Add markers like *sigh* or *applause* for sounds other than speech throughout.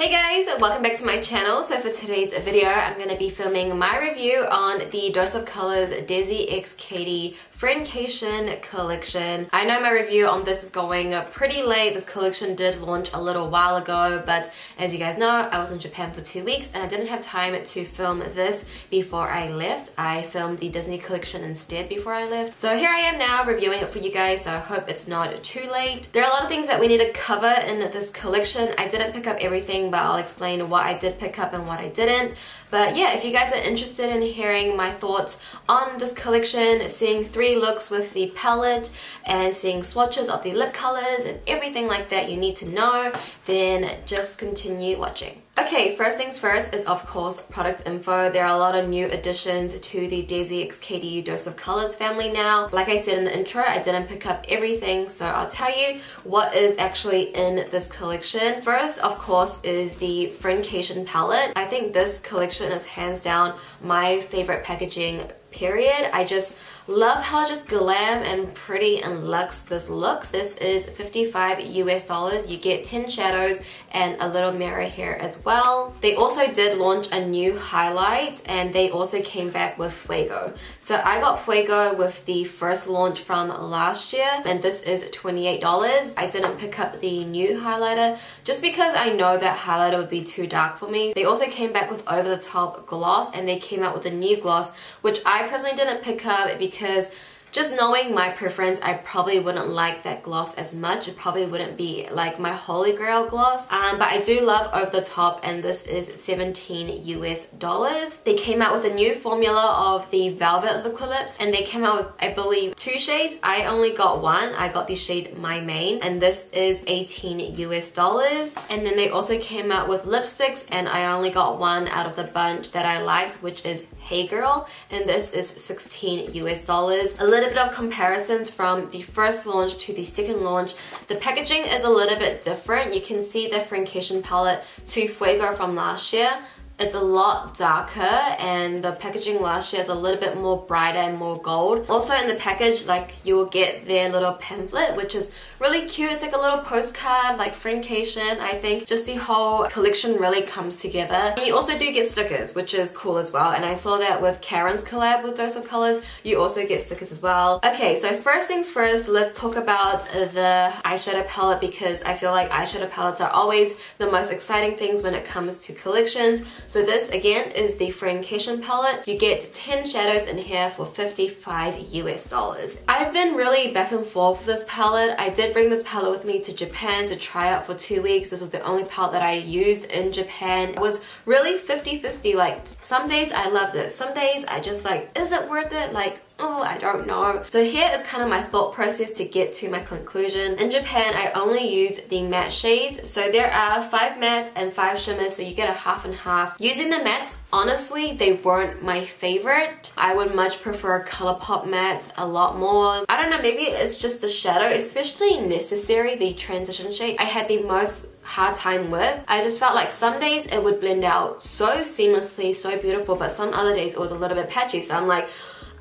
Hey guys, welcome back to my channel. So for today's video, I'm going to be filming my review on the Dose of Colors Desi X Katy Friendcation collection. I know my review on this is going pretty late. This collection did launch a little while ago, but as you guys know, I was in Japan for two weeks and I didn't have time to film this before I left. I filmed the Disney collection instead before I left. So here I am now reviewing it for you guys, so I hope it's not too late. There are a lot of things that we need to cover in this collection. I didn't pick up everything but I'll explain what I did pick up and what I didn't. But yeah, if you guys are interested in hearing my thoughts on this collection, seeing three looks with the palette and seeing swatches of the lip colors and everything like that you need to know, then just continue watching. Okay, first things first is of course product info. There are a lot of new additions to the Desi X Katy Dose of Colors family now. Like I said in the intro, I didn't pick up everything, so I'll tell you what is actually in this collection. First, of course, is the Friendcation palette. I think this collection is hands down my favorite packaging period. I just Love how just glam and pretty and luxe this looks. This is 55 US dollars. You get 10 shadows and a little mirror here as well. They also did launch a new highlight and they also came back with Fuego. So I got Fuego with the first launch from last year and this is $28. I didn't pick up the new highlighter just because I know that highlighter would be too dark for me. They also came back with over the top gloss and they came out with a new gloss which I personally didn't pick up because just knowing my preference, I probably wouldn't like that gloss as much. It probably wouldn't be like my holy grail gloss. Um, but I do love Over the Top and this is 17 US dollars. They came out with a new formula of the Velvet Liquid Lips and they came out with, I believe, two shades. I only got one. I got the shade My Main and this is 18 US dollars. And then they also came out with lipsticks and I only got one out of the bunch that I liked, which is Hey Girl and this is 16 US dollars. A little bit of comparisons from the first launch to the second launch. The packaging is a little bit different. You can see the Friendcation palette to Fuego from last year. It's a lot darker and the packaging last year is a little bit more brighter and more gold. Also in the package, like you will get their little pamphlet, which is really cute. It's like a little postcard, like Friendcation. I think just the whole collection really comes together. And you also do get stickers, which is cool as well. And I saw that with Karen's collab with Dose of Colors, you also get stickers as well. Okay, so first things first, let's talk about the eyeshadow palette because I feel like eyeshadow palettes are always the most exciting things when it comes to collections. So this again is the Friendcation palette. You get 10 shadows in here for 55 US dollars. I've been really back and forth with this palette. I did bring this palette with me to Japan to try out for two weeks. This was the only palette that I used in Japan. It was really 50-50. Like some days I loved it. Some days I just like, is it worth it? Like oh, I don't know. So here is kind of my thought process to get to my conclusion. In Japan, I only use the matte shades. So there are five mattes and five shimmers, so you get a half and half. Using the mattes, honestly, they weren't my favorite. I would much prefer ColourPop mattes a lot more. I don't know, maybe it's just the shadow, especially Necessary, the transition shade. I had the most hard time with. I just felt like some days it would blend out so seamlessly, so beautiful, but some other days it was a little bit patchy. So I'm like,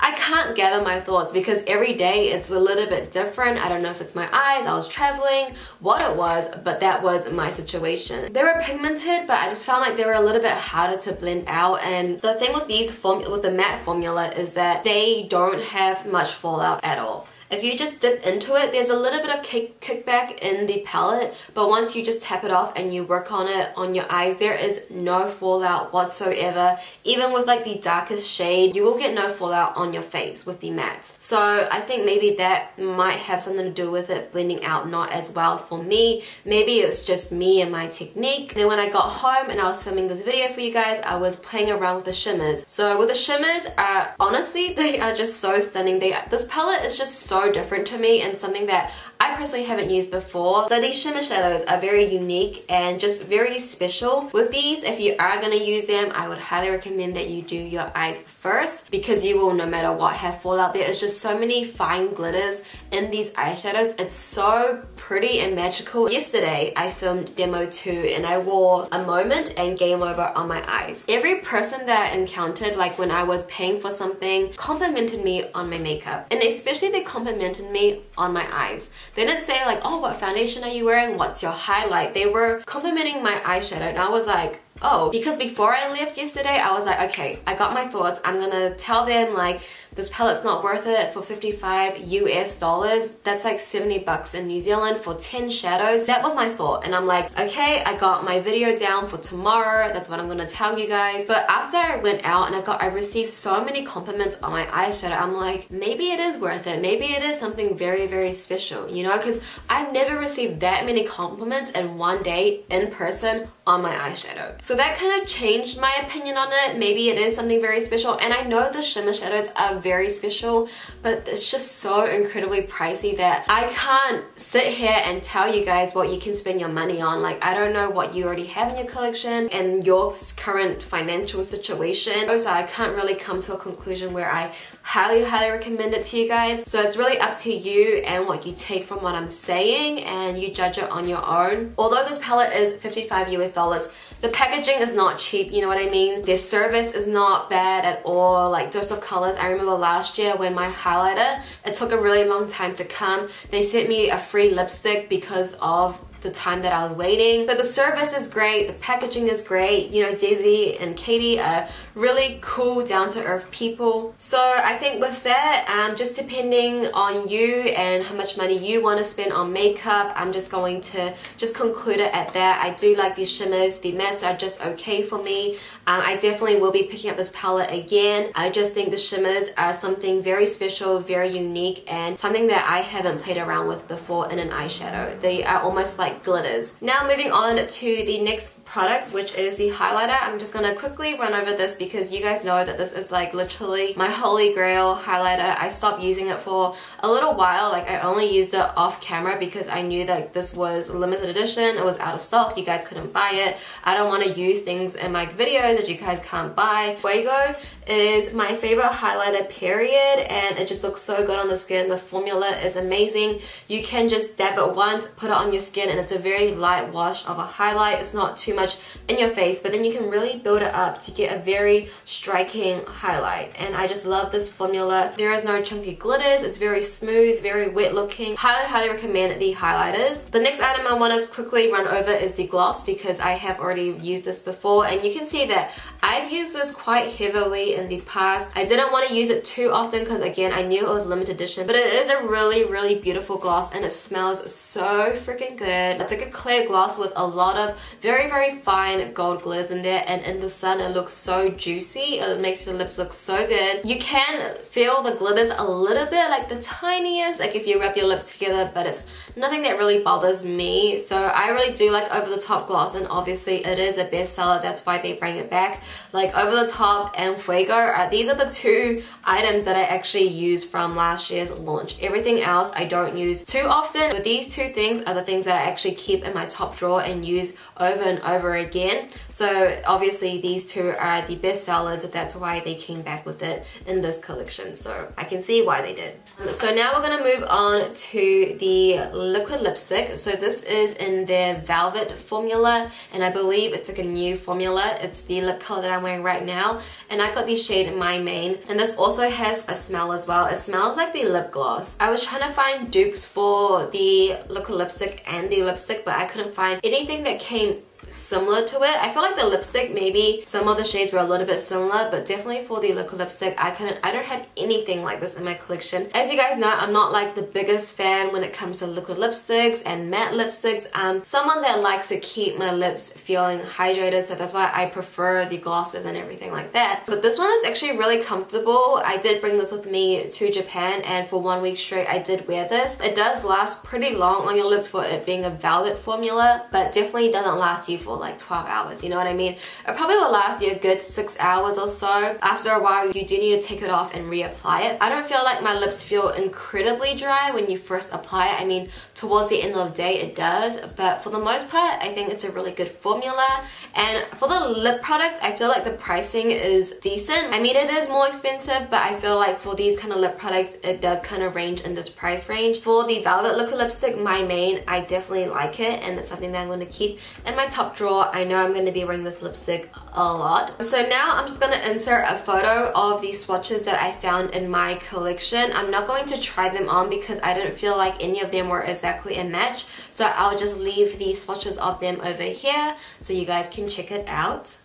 I can't gather my thoughts because every day it's a little bit different. I don't know if it's my eyes, I was traveling, what it was, but that was my situation. They were pigmented, but I just found like they were a little bit harder to blend out. And the thing with these form with the matte formula is that they don't have much fallout at all. If you just dip into it, there's a little bit of kick kickback in the palette, but once you just tap it off and you work on it on your eyes, there is no fallout whatsoever. Even with like the darkest shade, you will get no fallout on your face with the mattes. So I think maybe that might have something to do with it blending out not as well for me. Maybe it's just me and my technique. Then when I got home and I was filming this video for you guys, I was playing around with the shimmers. So with the shimmers, uh, honestly, *laughs* they are just so stunning. They This palette is just so different to me and something that I personally haven't used before. So these shimmer shadows are very unique and just very special. With these, if you are going to use them, I would highly recommend that you do your eyes first because you will no matter what have fallout. There is just so many fine glitters in these eyeshadows. It's so pretty and magical. Yesterday, I filmed demo 2 and I wore a moment and game over on my eyes. Every person that I encountered, like when I was paying for something, complimented me on my makeup. And especially they complimented me on my eyes. They didn't say like, oh, what foundation are you wearing? What's your highlight? They were complimenting my eyeshadow and I was like, oh, because before I left yesterday, I was like, okay, I got my thoughts. I'm gonna tell them like, this palette's not worth it for 55 US dollars. That's like 70 bucks in New Zealand for 10 shadows. That was my thought. And I'm like, okay, I got my video down for tomorrow. That's what I'm gonna tell you guys. But after I went out and I got, I received so many compliments on my eyeshadow, I'm like, maybe it is worth it. Maybe it is something very, very special, you know? Because I've never received that many compliments in one day in person on my eyeshadow. So that kind of changed my opinion on it. Maybe it is something very special. And I know the shimmer shadows are very special, but it's just so incredibly pricey that I can't sit here and tell you guys what you can spend your money on. Like, I don't know what you already have in your collection and your current financial situation. Also, I can't really come to a conclusion where I highly, highly recommend it to you guys. So it's really up to you and what you take from what I'm saying and you judge it on your own. Although this palette is 55 US dollars, the packaging is not cheap, you know what I mean? Their service is not bad at all. Like Dose of Colors, I remember last year when my highlighter, it took a really long time to come. They sent me a free lipstick because of the time that I was waiting. So the service is great, the packaging is great. You know, Desi and Katy are really cool, down-to-earth people. So I think with that, um, just depending on you and how much money you want to spend on makeup, I'm just going to just conclude it at that. I do like these shimmers. The mattes are just okay for me. Um, I definitely will be picking up this palette again. I just think the shimmers are something very special, very unique, and something that I haven't played around with before in an eyeshadow. They are almost like glitters. Now moving on to the next product which is the highlighter. I'm just gonna quickly run over this because you guys know that this is like literally my holy grail highlighter. I stopped using it for a little while like I only used it off camera because I knew that this was limited edition. It was out of stock. You guys couldn't buy it. I don't want to use things in my videos that you guys can't buy. Fuego is my favorite highlighter period and it just looks so good on the skin. The formula is amazing. You can just dab it once, put it on your skin and it's a very light wash of a highlight. It's not too much in your face but then you can really build it up to get a very striking highlight and I just love this formula. There is no chunky glitters. It's very smooth, very wet looking. Highly, highly recommend the highlighters. The next item I want to quickly run over is the gloss because I have already used this before and you can see that I've used this quite heavily in the past. I didn't want to use it too often because again I knew it was limited edition but it is a really really beautiful gloss and it smells so freaking good. It's like a clear gloss with a lot of very very fine gold glitters in there and in the sun it looks so juicy. It makes your lips look so good. You can feel the glitters a little bit like the tiniest like if you rub your lips together but it's nothing that really bothers me so I really do like over the top gloss and obviously it is a bestseller that's why they bring it back like Over the Top and Fuego. Uh, these are the two items that I actually use from last year's launch. Everything else I don't use too often, but these two things are the things that I actually keep in my top drawer and use over and over again. So obviously these two are the best sellers. That's why they came back with it in this collection. So I can see why they did. So now we're going to move on to the liquid lipstick. So this is in their Velvet formula and I believe it's like a new formula. It's the lip color that I'm wearing right now and I got the shade in My Main and this also has a smell as well. It smells like the lip gloss. I was trying to find dupes for the liquid lipstick and the lipstick but I couldn't find anything that came similar to it. I feel like the lipstick, maybe some of the shades were a little bit similar, but definitely for the liquid lipstick, I couldn't, I don't have anything like this in my collection. As you guys know, I'm not like the biggest fan when it comes to liquid lipsticks and matte lipsticks. I'm someone that likes to keep my lips feeling hydrated, so that's why I prefer the glosses and everything like that. But this one is actually really comfortable. I did bring this with me to Japan, and for one week straight, I did wear this. It does last pretty long on your lips for it being a velvet formula, but definitely doesn't last you for like 12 hours, you know what I mean? It probably will last you a good 6 hours or so. After a while, you do need to take it off and reapply it. I don't feel like my lips feel incredibly dry when you first apply it. I mean, towards the end of the day, it does, but for the most part, I think it's a really good formula. And for the lip products, I feel like the pricing is decent. I mean, it is more expensive, but I feel like for these kind of lip products, it does kind of range in this price range. For the Velvet Liquid Lipstick, My Main, I definitely like it, and it's something that I'm going to keep in my top top drawer. I know I'm going to be wearing this lipstick a lot. So now I'm just going to insert a photo of the swatches that I found in my collection. I'm not going to try them on because I didn't feel like any of them were exactly a match. So I'll just leave the swatches of them over here so you guys can check it out.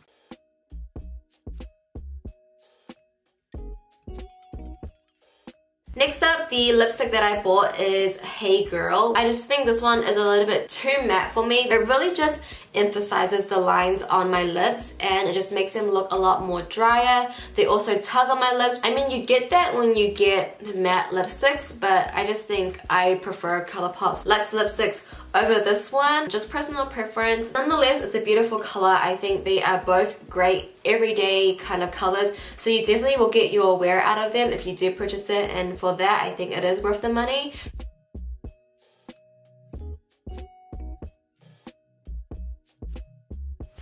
Next up, the lipstick that I bought is Hey Girl. I just think this one is a little bit too matte for me. It really just emphasizes the lines on my lips and it just makes them look a lot more drier. They also tug on my lips. I mean, you get that when you get matte lipsticks, but I just think I prefer ColourPop's Luxe lipsticks over this one. Just personal preference. Nonetheless, it's a beautiful color. I think they are both great everyday kind of colors. So you definitely will get your wear out of them if you do purchase it. And for that, I think it is worth the money.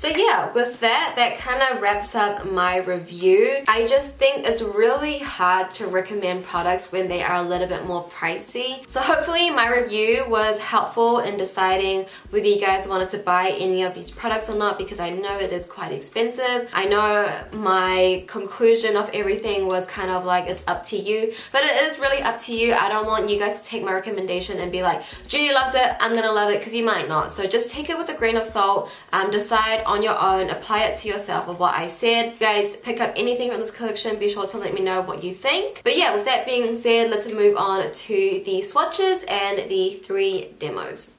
So yeah, with that, that kind of wraps up my review. I just think it's really hard to recommend products when they are a little bit more pricey. So hopefully my review was helpful in deciding whether you guys wanted to buy any of these products or not because I know it is quite expensive. I know my conclusion of everything was kind of like it's up to you, but it is really up to you. I don't want you guys to take my recommendation and be like, Judy loves it, I'm gonna love it, because you might not. So just take it with a grain of salt, um, decide on your own, apply it to yourself of what I said. guys pick up anything from this collection, be sure to let me know what you think. But yeah, with that being said, let's move on to the swatches and the three demos.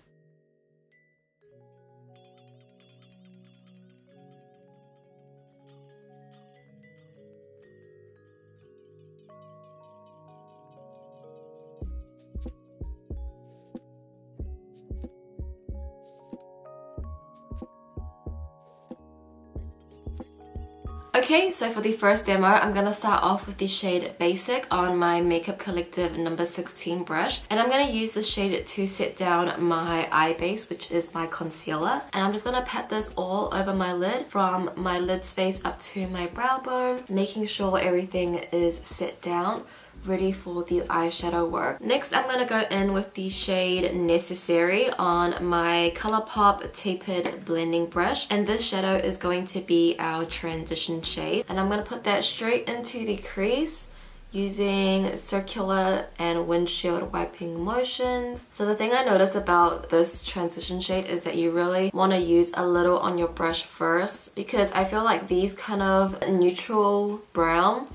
Okay, so for the first demo, I'm gonna start off with the shade Basic on my Makeup Collective number 16 brush. And I'm gonna use this shade to set down my eye base, which is my concealer. And I'm just gonna pat this all over my lid from my lid space up to my brow bone, making sure everything is set down ready for the eyeshadow work. Next, I'm gonna go in with the shade Necessary on my ColourPop Tapered Blending Brush. And this shadow is going to be our transition shade. And I'm gonna put that straight into the crease using circular and windshield wiping motions. So the thing I noticed about this transition shade is that you really want to use a little on your brush first because I feel like these kind of neutral brown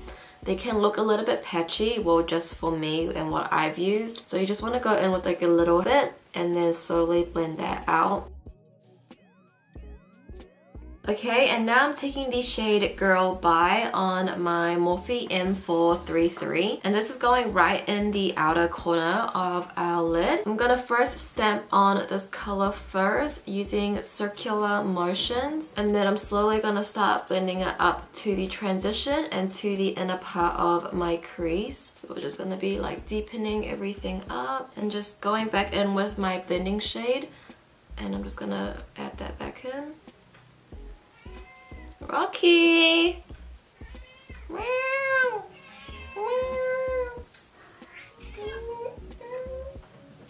they can look a little bit patchy, well just for me and what I've used. So you just want to go in with like a little bit and then slowly blend that out. Okay, and now I'm taking the shade Girl Bye on my Morphe M433. And this is going right in the outer corner of our lid. I'm gonna first stamp on this color first using circular motions. And then I'm slowly gonna start blending it up to the transition and to the inner part of my crease. So we're just gonna be like deepening everything up and just going back in with my blending shade. And I'm just gonna add that back in. Rocky!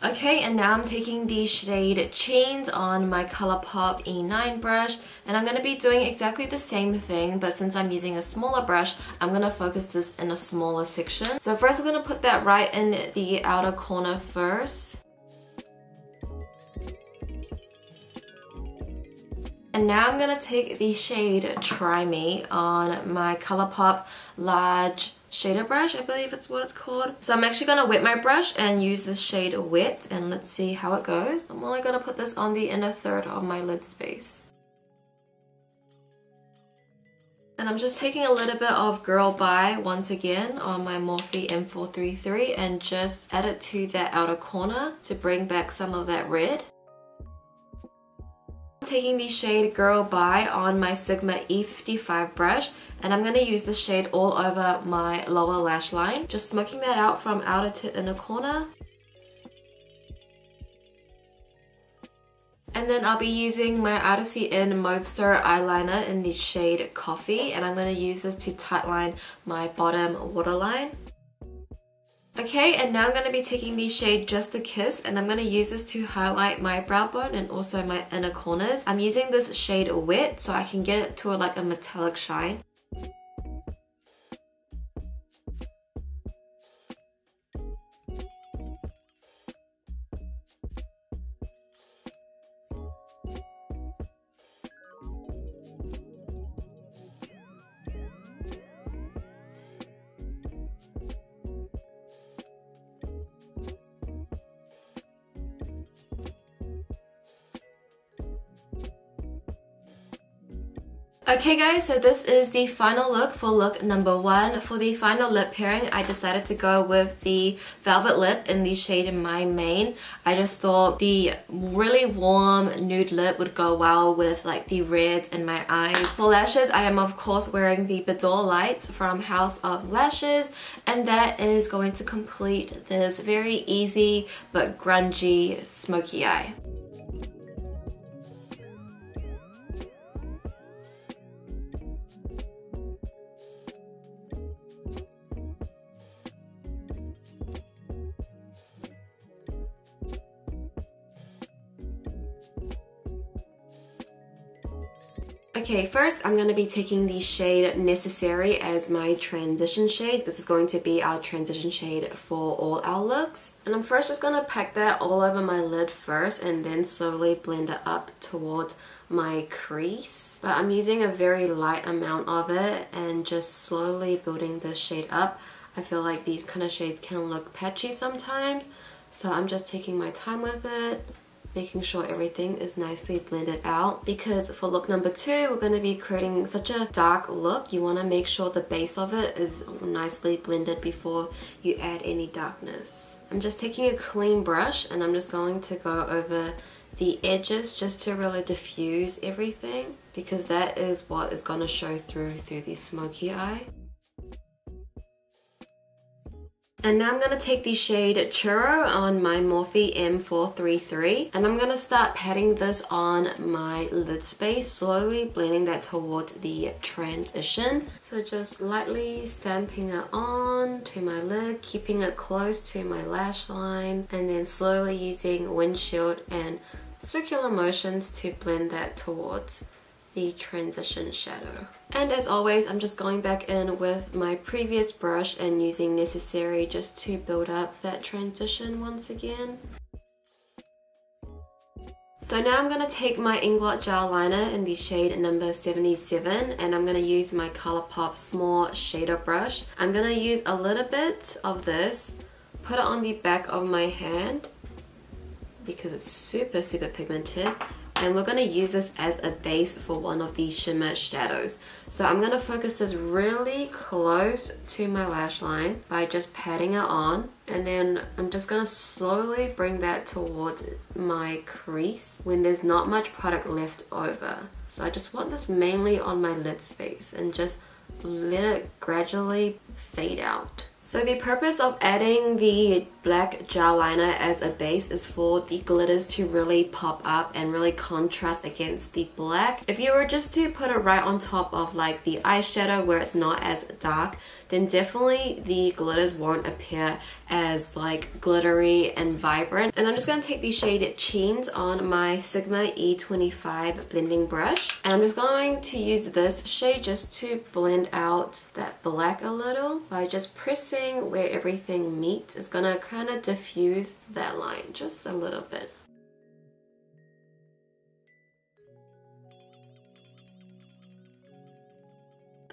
Okay, and now I'm taking the shade Chains on my ColourPop E9 brush and I'm going to be doing exactly the same thing but since I'm using a smaller brush, I'm going to focus this in a smaller section. So first I'm going to put that right in the outer corner first. And now I'm going to take the shade Try Me on my ColourPop Large Shader Brush, I believe it's what it's called. So I'm actually going to wet my brush and use this shade Wet and let's see how it goes. I'm only going to put this on the inner third of my lid space. And I'm just taking a little bit of Girl Bye once again on my Morphe M433 and just add it to that outer corner to bring back some of that red taking the shade Girl Bye on my Sigma E55 brush and I'm going to use this shade all over my lower lash line. Just smoking that out from outer to inner corner. And then I'll be using my Odyssey In Modestar eyeliner in the shade Coffee and I'm going to use this to tightline my bottom waterline. Okay, and now I'm going to be taking the shade Just a Kiss and I'm going to use this to highlight my brow bone and also my inner corners. I'm using this shade Wet so I can get it to a, like a metallic shine. Okay guys, so this is the final look for look number one. For the final lip pairing, I decided to go with the Velvet Lip in the shade in My Main. I just thought the really warm nude lip would go well with like the reds in my eyes. For lashes, I am of course wearing the Boudoir Lites from House of Lashes and that is going to complete this very easy but grungy smoky eye. Okay, first I'm going to be taking the shade Necessary as my transition shade. This is going to be our transition shade for all our looks. And I'm first just going to pack that all over my lid first and then slowly blend it up towards my crease. But I'm using a very light amount of it and just slowly building this shade up. I feel like these kind of shades can look patchy sometimes. So I'm just taking my time with it making sure everything is nicely blended out. Because for look number two we're going to be creating such a dark look. You want to make sure the base of it is nicely blended before you add any darkness. I'm just taking a clean brush and I'm just going to go over the edges just to really diffuse everything because that is what is going to show through through the smoky eye and now I'm going to take the shade Churro on my Morphe M433 and I'm going to start patting this on my lid space, slowly blending that towards the transition. So just lightly stamping it on to my lid, keeping it close to my lash line and then slowly using windshield and circular motions to blend that towards the transition shadow. And as always, I'm just going back in with my previous brush and using Necessary just to build up that transition once again. So now I'm going to take my Inglot Gel Liner in the shade number 77 and I'm going to use my Colourpop Small Shader Brush. I'm going to use a little bit of this, put it on the back of my hand because it's super super pigmented and we're going to use this as a base for one of the shimmer shadows. So I'm going to focus this really close to my lash line by just patting it on and then I'm just going to slowly bring that towards my crease when there's not much product left over. So I just want this mainly on my lid space and just let it gradually fade out. So the purpose of adding the black gel liner as a base is for the glitters to really pop up and really contrast against the black. If you were just to put it right on top of like the eyeshadow where it's not as dark, then definitely the glitters won't appear as like glittery and vibrant. And I'm just going to take the shade Chains on my Sigma E25 blending brush. And I'm just going to use this shade just to blend out that black a little by just pressing where everything meets. It's going to kind of diffuse that line just a little bit.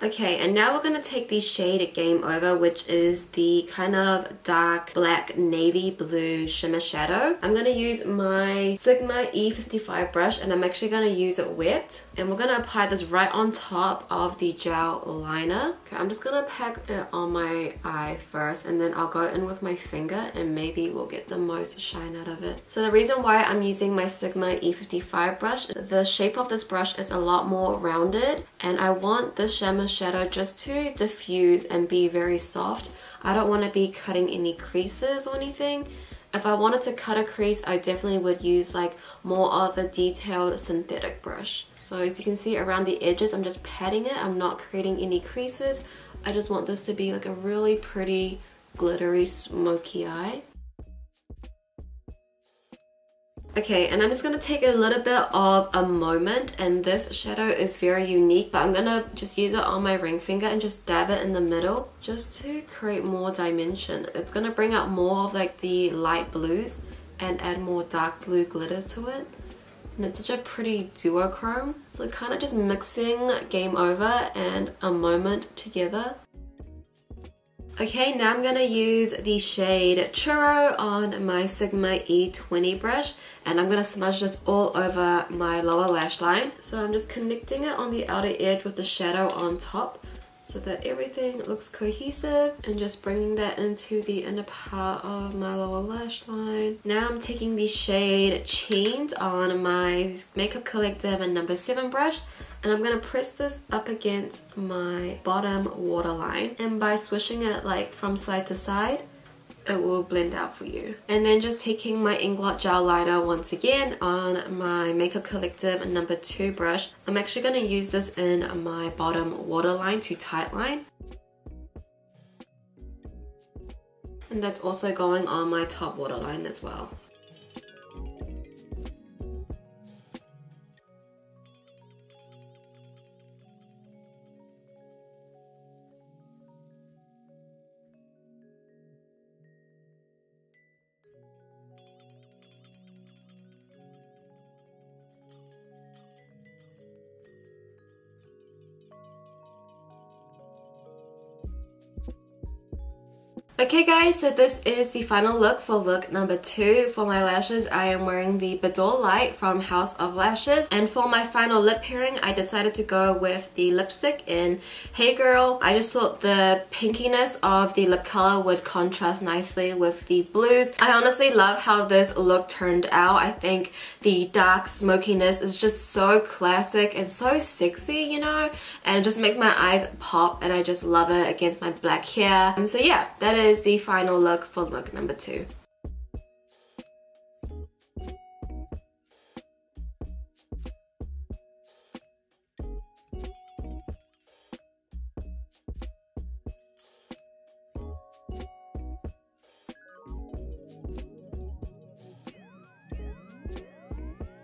Okay, and now we're going to take the shade Game Over, which is the kind of dark black navy blue shimmer shadow. I'm going to use my Sigma E55 brush and I'm actually going to use it wet. And we're going to apply this right on top of the gel liner. Okay, I'm just going to pack it on my eye first and then I'll go in with my finger and maybe we'll get the most shine out of it. So the reason why I'm using my Sigma E55 brush, the shape of this brush is a lot more rounded and I want this shimmer shadow just to diffuse and be very soft. I don't want to be cutting any creases or anything. If I wanted to cut a crease, I definitely would use like more of a detailed synthetic brush. So as you can see around the edges, I'm just patting it. I'm not creating any creases. I just want this to be like a really pretty glittery smoky eye. Okay, and I'm just gonna take a little bit of a moment and this shadow is very unique, but I'm gonna just use it on my ring finger and just dab it in the middle just to create more dimension. It's gonna bring out more of like the light blues and add more dark blue glitters to it. And it's such a pretty duochrome. So kind of just mixing Game Over and A Moment together. Okay, now I'm to use the shade Churro on my Sigma E20 brush and I'm to smudge this all over my lower lash line. So I'm just connecting it on the outer edge with the shadow on top so that everything looks cohesive and just bringing that into the inner part of my lower lash line. Now I'm taking the shade Chains on my Makeup Collective and number 7 brush and I'm to press this up against my bottom waterline and by swishing it like from side to side it will blend out for you. And then just taking my Inglot gel liner once again on my Makeup Collective number 2 brush. I'm actually going to use this in my bottom waterline to tightline. And that's also going on my top waterline as well. Okay guys, so this is the final look for look number two. For my lashes, I am wearing the Boudoir Lite from House of Lashes. And for my final lip pairing, I decided to go with the lipstick in Hey Girl. I just thought the pinkiness of the lip color would contrast nicely with the blues. I honestly love how this look turned out. I think the dark smokiness is just so classic and so sexy, you know? And it just makes my eyes pop and I just love it against my black hair. And so yeah, that is is the final look for look number two.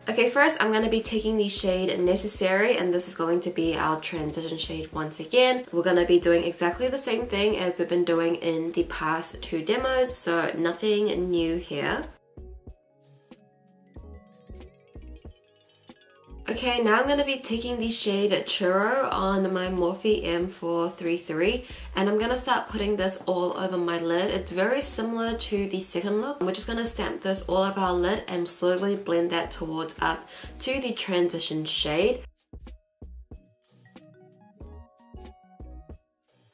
Okay, first I'm going to be taking the shade Necessary and this is going to be our transition shade once again. We're going to be doing exactly the same thing as we've been doing in the past two demos, so nothing new here. Okay, now I'm going to be taking the shade Churro on my Morphe M433 and I'm going to start putting this all over my lid. It's very similar to the second look. We're just going to stamp this all over our lid and slowly blend that towards up to the transition shade.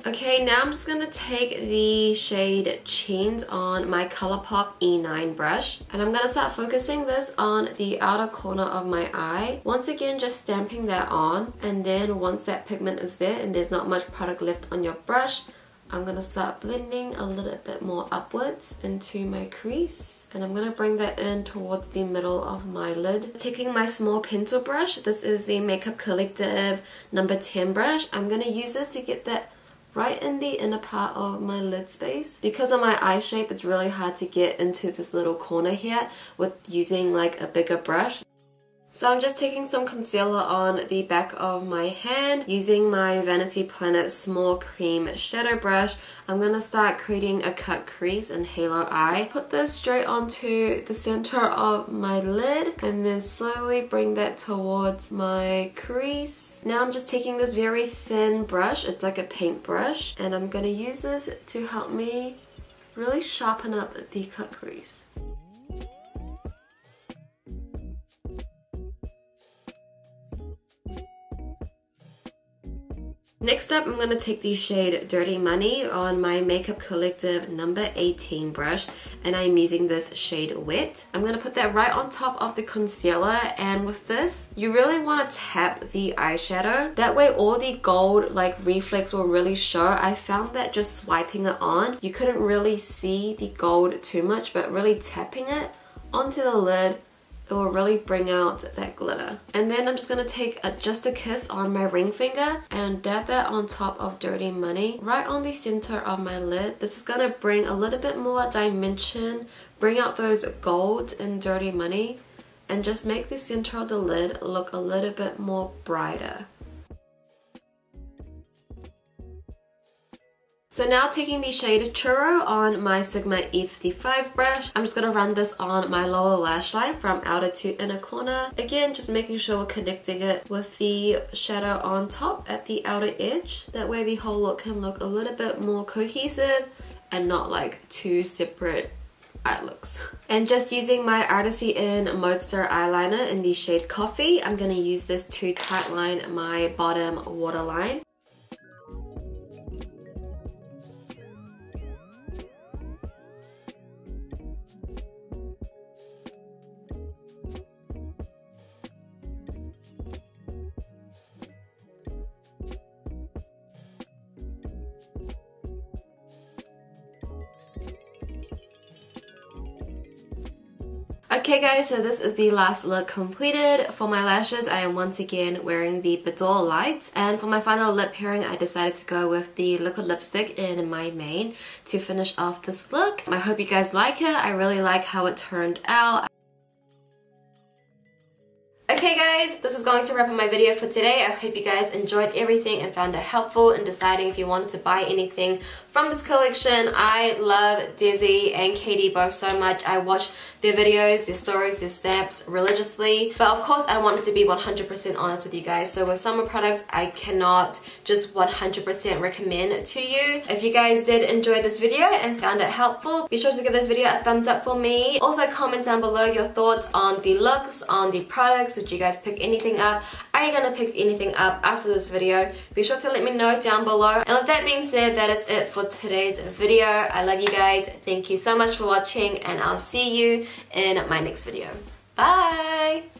Okay, now I'm just going to take the shade Chains on my Colourpop E9 brush and I'm going to start focusing this on the outer corner of my eye. Once again, just stamping that on and then once that pigment is there and there's not much product left on your brush, I'm going to start blending a little bit more upwards into my crease and I'm going to bring that in towards the middle of my lid. Taking my small pencil brush, this is the Makeup Collective number 10 brush. I'm going to use this to get that right in the inner part of my lid space. Because of my eye shape, it's really hard to get into this little corner here with using like a bigger brush. So I'm just taking some concealer on the back of my hand using my Vanity Planet Small Cream Shadow Brush. I'm going to start creating a cut crease and halo eye. Put this straight onto the center of my lid and then slowly bring that towards my crease. Now I'm just taking this very thin brush. It's like a paint brush and I'm going to use this to help me really sharpen up the cut crease. Next up, I'm going to take the shade Dirty Money on my Makeup Collective number 18 brush and I'm using this shade Wet. I'm going to put that right on top of the concealer and with this, you really want to tap the eyeshadow. That way all the gold like reflex will really show. I found that just swiping it on, you couldn't really see the gold too much but really tapping it onto the lid it will really bring out that glitter. And then I'm just going to take a, just a kiss on my ring finger and dab that on top of Dirty Money right on the center of my lid. This is going to bring a little bit more dimension, bring out those gold and Dirty Money and just make the center of the lid look a little bit more brighter. So now taking the shade Churro on my Sigma E55 brush, I'm just going to run this on my lower lash line from outer to inner corner. Again, just making sure we're connecting it with the shadow on top at the outer edge. That way the whole look can look a little bit more cohesive and not like two separate eye looks. And just using my Artisty In Modestar eyeliner in the shade Coffee, I'm going to use this to tightline my bottom waterline. Okay guys, so this is the last look completed. For my lashes, I am once again wearing the Boudoir Lite. And for my final lip pairing, I decided to go with the liquid lipstick in my main to finish off this look. I hope you guys like it. I really like how it turned out. Okay guys, this is going to wrap up my video for today. I hope you guys enjoyed everything and found it helpful in deciding if you wanted to buy anything from this collection. I love Desi and Katy both so much. I watch their videos, their stories, their snaps religiously. But of course I wanted to be 100% honest with you guys. So with summer products I cannot just 100% recommend to you. If you guys did enjoy this video and found it helpful, be sure to give this video a thumbs up for me. Also comment down below your thoughts on the looks, on the products. Did you guys pick anything up? Are you gonna pick anything up after this video? Be sure to let me know down below. And with that being said, that is it for today's video. I love you guys. Thank you so much for watching and I'll see you in my next video. Bye!